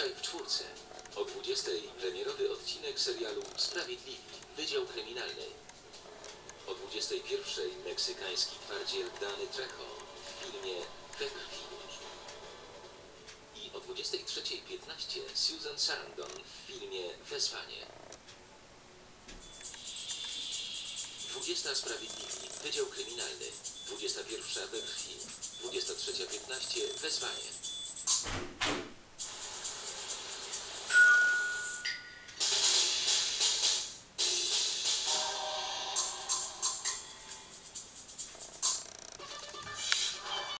Dzisiaj w czwórce. O 20 premierowy odcinek serialu Sprawiedliwi, Wydział Kryminalny. O 21 meksykański twardziel Dany Trejo w filmie We krwi. I o 23.15 Susan Sarandon w filmie Wezwanie. 20 Sprawiedliwi, Wydział Kryminalny. 21 We krwi. 23.15 Wezwanie.